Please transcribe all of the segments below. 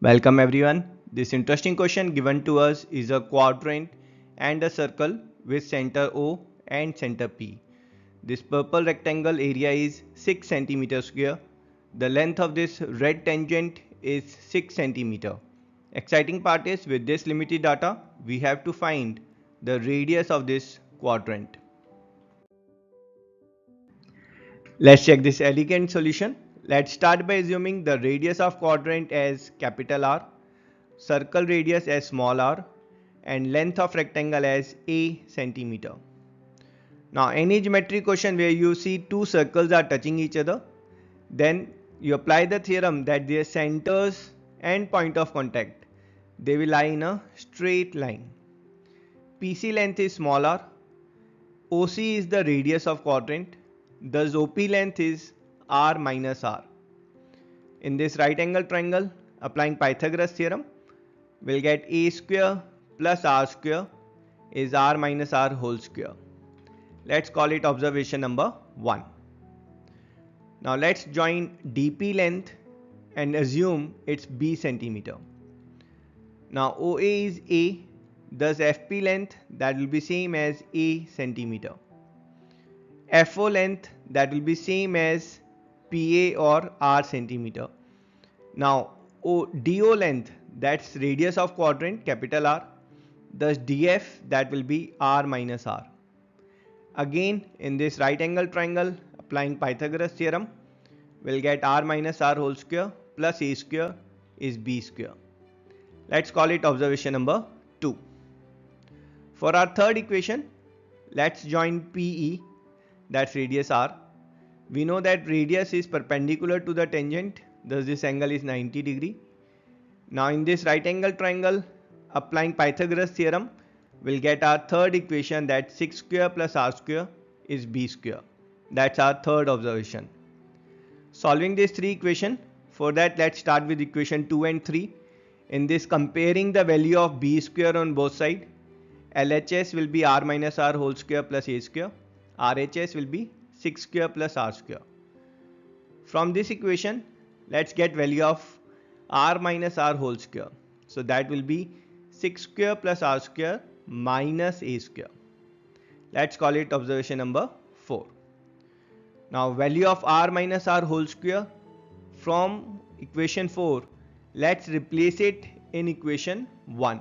Welcome everyone. This interesting question given to us is a quadrant and a circle with center O and center P. This purple rectangle area is 6 cm square. The length of this red tangent is 6 cm. Exciting part is with this limited data we have to find the radius of this quadrant. Let's check this elegant solution. Let's start by assuming the radius of quadrant as capital R, circle radius as small r and length of rectangle as a centimeter. Now any geometry question where you see two circles are touching each other then you apply the theorem that their centers and point of contact they will lie in a straight line. PC length is smaller, OC is the radius of quadrant, thus OP length is r minus r. In this right angle triangle, applying Pythagoras theorem, we'll get a square plus r square is r minus r whole square. Let's call it observation number 1. Now let's join dp length and assume it's b centimeter. Now OA is a, thus FP length that will be same as a centimeter. FO length that will be same as PA or R centimeter. Now o, DO length that's radius of quadrant capital R thus DF that will be R minus R. Again in this right angle triangle applying Pythagoras theorem we'll get R minus R whole square plus A square is B square. Let's call it observation number 2. For our third equation let's join PE that's radius R we know that radius is perpendicular to the tangent. Thus this angle is 90 degree. Now in this right angle triangle applying Pythagoras theorem we'll get our third equation that 6 square plus r square is b square. That's our third observation. Solving these three equation for that let's start with equation 2 and 3 in this comparing the value of b square on both side LHS will be r minus r whole square plus a square. RHS will be 6 square plus r square. From this equation, let's get value of r minus r whole square. So that will be 6 square plus r square minus a square. Let's call it observation number 4. Now value of r minus r whole square from equation 4, let's replace it in equation 1.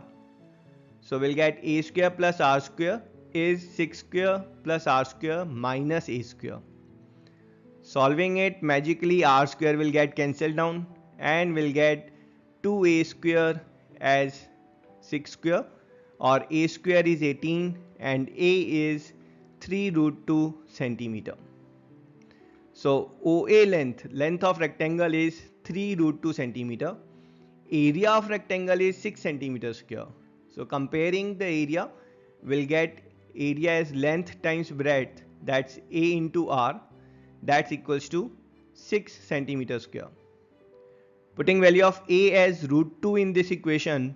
So we'll get a square plus r square is 6 square plus r square minus a square. Solving it magically r square will get cancelled down and we'll get 2a square as 6 square or a square is 18 and a is 3 root 2 centimeter. So OA length, length of rectangle is 3 root 2 centimeter. Area of rectangle is 6 centimeter square. So comparing the area, we'll get area is length times breadth that's a into r that's equals to 6 centimeter square. Putting value of a as root 2 in this equation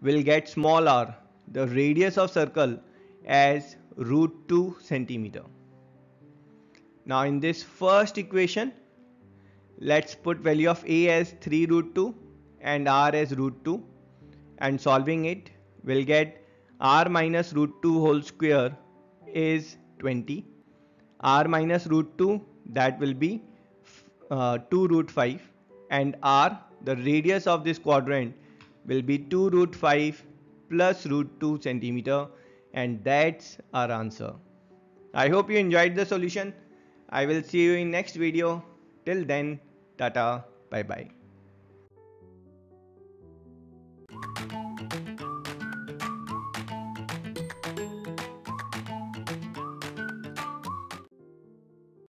will get small r the radius of circle as root 2 centimeter. Now in this first equation let's put value of a as 3 root 2 and r as root 2 and solving it we'll get r minus root 2 whole square is 20 r minus root 2 that will be uh, 2 root 5 and r the radius of this quadrant will be 2 root 5 plus root 2 centimeter and that's our answer. I hope you enjoyed the solution. I will see you in next video. Till then, tata, bye bye.